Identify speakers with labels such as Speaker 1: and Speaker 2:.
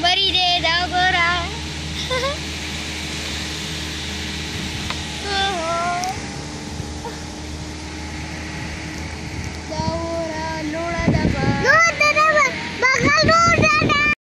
Speaker 1: Bari dai dagora.